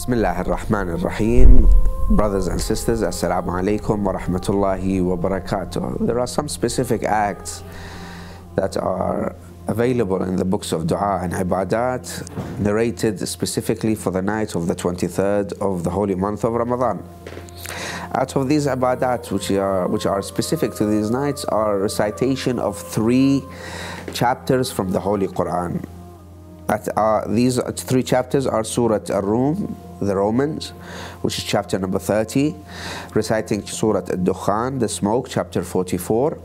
Bismillah ar-Rahman ar-Rahim. Brothers and sisters, Assalamu alaikum wa rahmatullahi wa barakatuh. There are some specific acts that are available in the books of dua and ibadat narrated specifically for the night of the 23rd of the holy month of Ramadan. Out of these ibadat which are, which are specific to these nights are recitation of three chapters from the Holy Quran. That are, these three chapters are Surah Ar-Rum, the Romans, which is chapter number 30, reciting Surah Al-Dukhan, the smoke, chapter 44,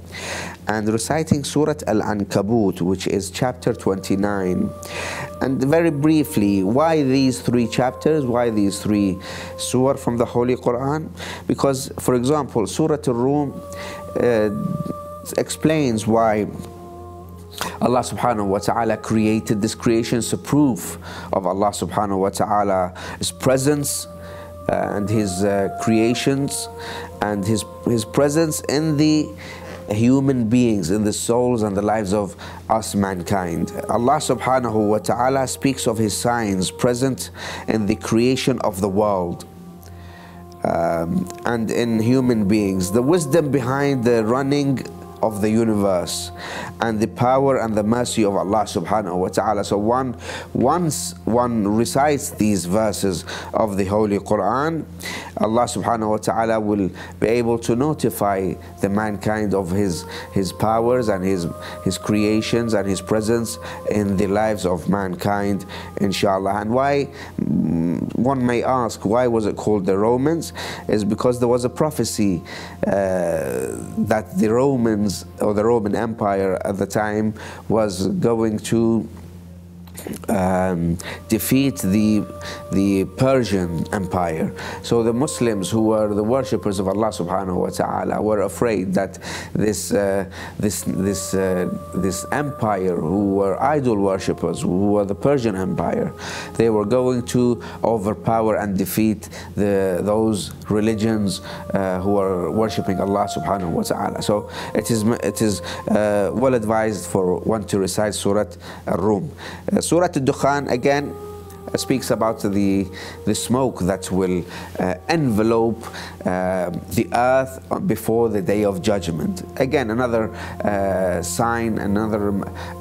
and reciting Surah Al-Ankabut, which is chapter 29. And very briefly, why these three chapters? Why these three surah from the Holy Quran? Because, for example, Surah Al-Rum uh, explains why Allah subhanahu wa ta'ala created this creation as a proof of Allah subhanahu wa ta'ala's presence uh, and his uh, creations and his his presence in the human beings in the souls and the lives of us mankind. Allah subhanahu wa ta'ala speaks of his signs present in the creation of the world um, and in human beings. The wisdom behind the running of the universe and the power and the mercy of Allah subhanahu wa ta'ala. So one once one recites these verses of the Holy Quran, Allah subhanahu wa ta'ala will be able to notify the mankind of his his powers and his his creations and his presence in the lives of mankind, inshallah. And why one may ask why was it called the Romans? Is because there was a prophecy uh, that the Romans or the Roman Empire at the time was going to um, defeat the the Persian Empire. So the Muslims who were the worshippers of Allah Subhanahu wa Taala were afraid that this uh, this this uh, this empire, who were idol worshippers, who were the Persian Empire, they were going to overpower and defeat the those religions uh, who are worshipping Allah Subhanahu wa Taala. So it is it is uh, well advised for one to recite Surah Ar-Rum. Surah Al-Dukhan again speaks about the, the smoke that will uh, envelope uh, the earth before the day of judgment. Again, another uh, sign, another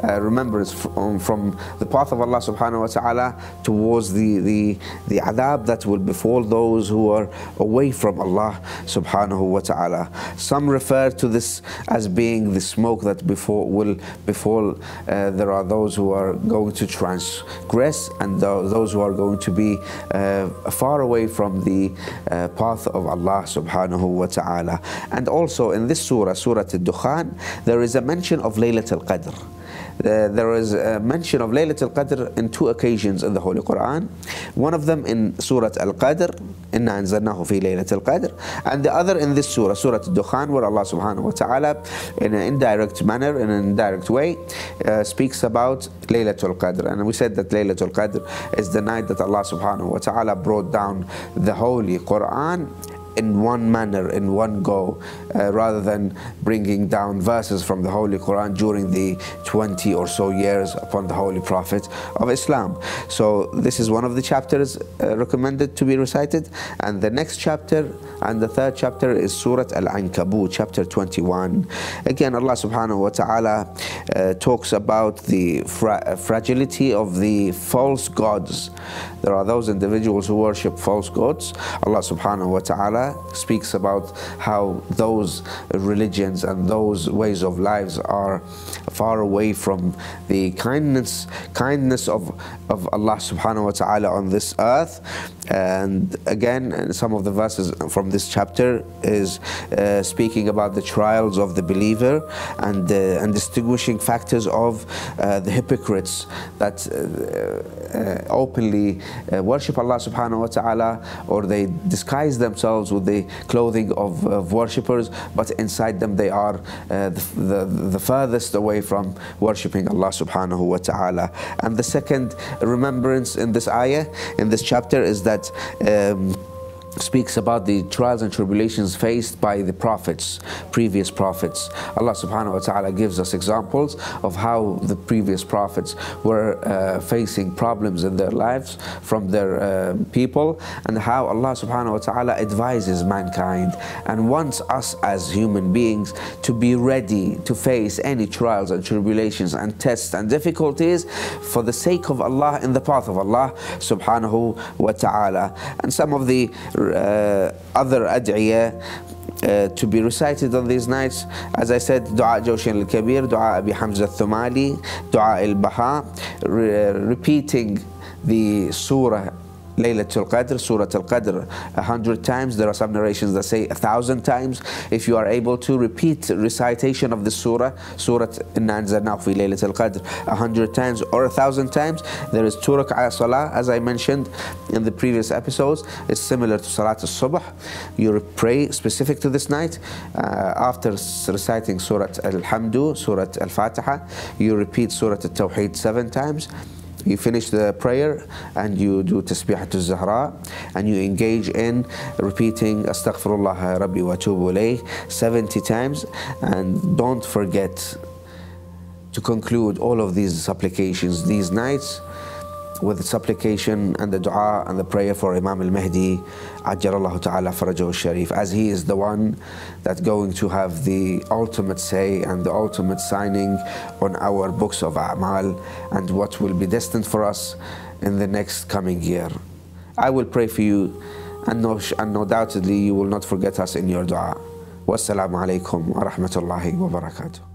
uh, remembrance from, from, the path of Allah subhanahu wa ta'ala towards the, the, the adab that will befall those who are away from Allah subhanahu wa ta'ala. Some refer to this as being the smoke that before will befall. Uh, there are those who are going to transgress and those those who are going to be uh, far away from the uh, path of Allah subhanahu wa ta'ala. And also in this surah, Surah Al-Dukhan, there is a mention of Laylat al-Qadr. Uh, there is a mention of Laylat al-Qadr in two occasions in the Holy Quran. One of them in Surah Al-Qadr, Inna anzalnahu fi Laylat al-Qadr, and the other in this surah, Surah Al-Dukhan, where Allah subhanahu wa ta'ala, in an indirect manner, in an indirect way, uh, speaks about Laylat al-Qadr. And we said that Laylat al-Qadr is the night that Allah subhanahu wa ta'ala brought down the Holy Quran in one manner, in one go, uh, rather than bringing down verses from the Holy Quran during the 20 or so years upon the Holy Prophet of Islam. So, this is one of the chapters uh, recommended to be recited, and the next chapter and the third chapter is Surah Al Ankabut, chapter 21. Again, Allah subhanahu wa ta'ala uh, talks about the fra fragility of the false gods. There are those individuals who worship false gods. Allah subhanahu wa ta'ala speaks about how those religions and those ways of lives are far away from the kindness kindness of, of Allah subhanahu wa ta'ala on this earth. And again, some of the verses from this chapter is uh, speaking about the trials of the believer and, uh, and distinguishing factors of uh, the hypocrites that uh, openly uh, worship Allah subhanahu wa ta'ala or they disguise themselves with the clothing of, of worshippers, but inside them they are uh, the, the, the furthest away from worshipping Allah subhanahu wa ta'ala. And the second remembrance in this ayah, in this chapter, is that. Um, speaks about the trials and tribulations faced by the prophets, previous prophets. Allah subhanahu wa ta'ala gives us examples of how the previous prophets were uh, facing problems in their lives from their uh, people and how Allah subhanahu wa ta'ala advises mankind and wants us as human beings to be ready to face any trials and tribulations and tests and difficulties for the sake of Allah in the path of Allah subhanahu wa ta'ala. And some of the other ad'iyah uh, to be recited on these nights. As I said, Dua Jawshan al-Kabir, Dua Abi Hamza al-Thumali, Dua al-Baha, re repeating the surah Laylatul Qadr, Surah Al Qadr, a hundred times. There are some narrations that say a thousand times. If you are able to repeat recitation of the surah, Surah Inna Anzalnahu fi Laylatul Qadr, a hundred times or a thousand times. There is two rak'ah Salah, as I mentioned in the previous episodes. It's similar to Salat al Subh. You pray specific to this night. Uh, after reciting Surah Al Hamdu, Surah Al Fatiha, you repeat Surah Al Tawheed seven times you finish the prayer and you do tasbihat al-zahra and you engage in repeating astaghfirullah rabbi wa tubu 70 times. And don't forget to conclude all of these supplications these nights with supplication and the dua and the prayer for Imam al-Mahdi Ajjalallahu ta'ala farajahu sharif as he is the one that's going to have the ultimate say and the ultimate signing on our books of A'mal and what will be destined for us in the next coming year. I will pray for you and no, and no doubtedly you will not forget us in your dua. Wassalamu alaikum wa rahmatullahi wa barakatuh.